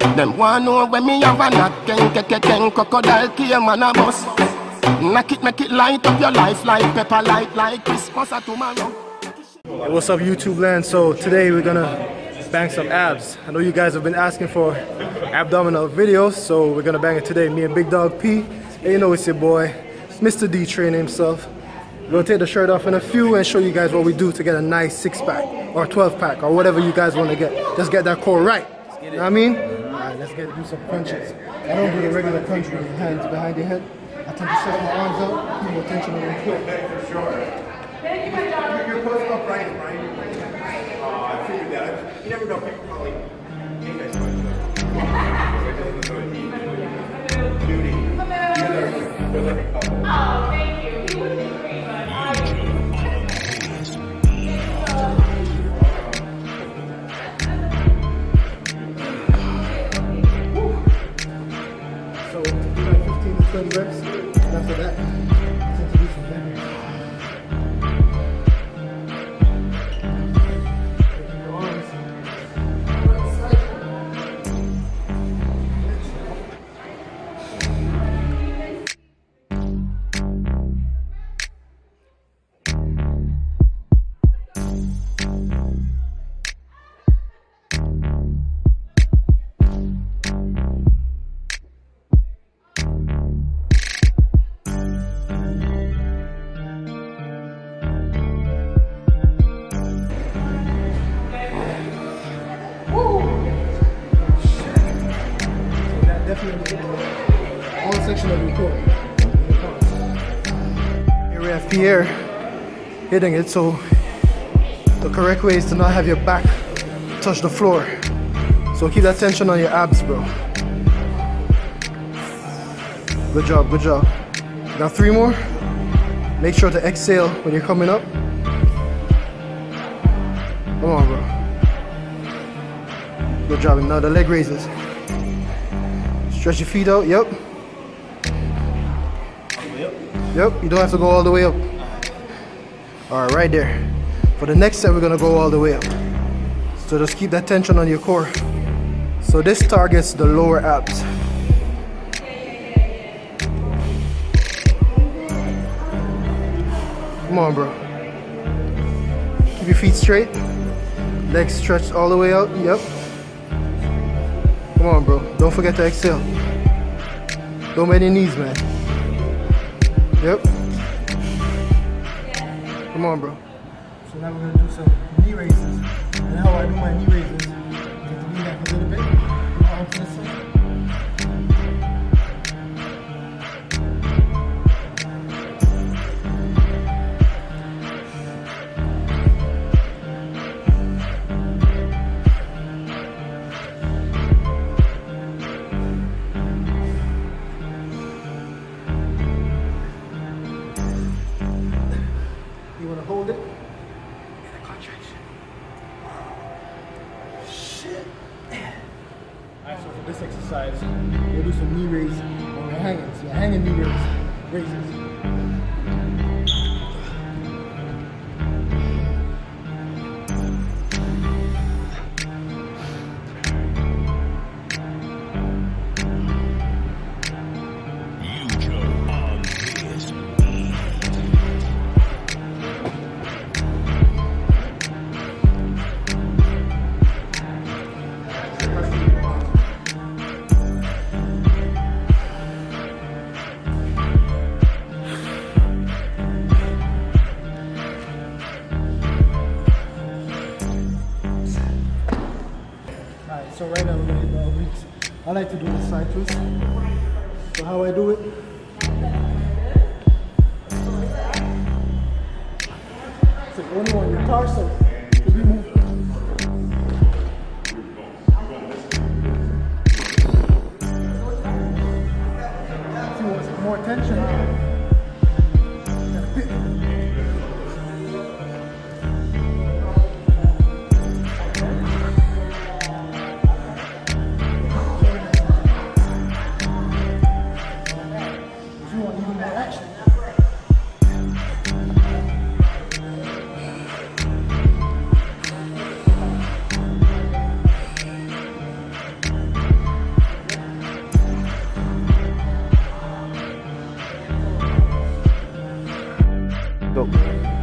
Them want know when me have a knock, ken ken ken ken crocodile came and a bus. Knock it, make it light up your life like pepper light like Christmas or tomorrow. Hey, what's up YouTube land? So today we're gonna bang some abs. I know you guys have been asking for abdominal videos, so we're gonna bang it today. Me and Big Dog P. And you know it's your boy, Mr. D training himself. We're gonna take the shirt off in a few and show you guys what we do to get a nice six pack or 12 pack or whatever you guys wanna get. Just get that core right. You know what I mean? Alright, let's get do some crunches. I don't do the regular crunch with your hands behind your head. I tend to stretch my arms out, keep more tension on the Thank You're posting up right, Brian. Uh, I figured that. You never know. People probably. You guys might Oh, thank you. Like 15 to 20 reps, and after that, All section of your core. Here we have Pierre hitting it, so the correct way is to not have your back touch the floor. So keep that tension on your abs, bro. Good job, good job. Now three more. Make sure to exhale when you're coming up. Come on, bro. Good job. Now the leg raises. Stretch your feet out. Yep. Yep. You don't have to go all the way up. All right, right there. For the next set, we're gonna go all the way up. So just keep that tension on your core. So this targets the lower abs. Come on, bro. Keep your feet straight. Legs stretched all the way out. Yep. Come on, bro. Don't forget to exhale. Don't bend your knees, man. Yep. Come on, bro. So now we're gonna do some knee raises. And how I do my knee raises, is to lean back a little bit, put my arm to the side. You wanna hold it? Get a contraction. Shit. Alright, so for this exercise, we'll do some knee raises on your hanging. So your hanging knee raises. raises. Obliques. I like to do the side twist. So how I do it? So you only want your torso up.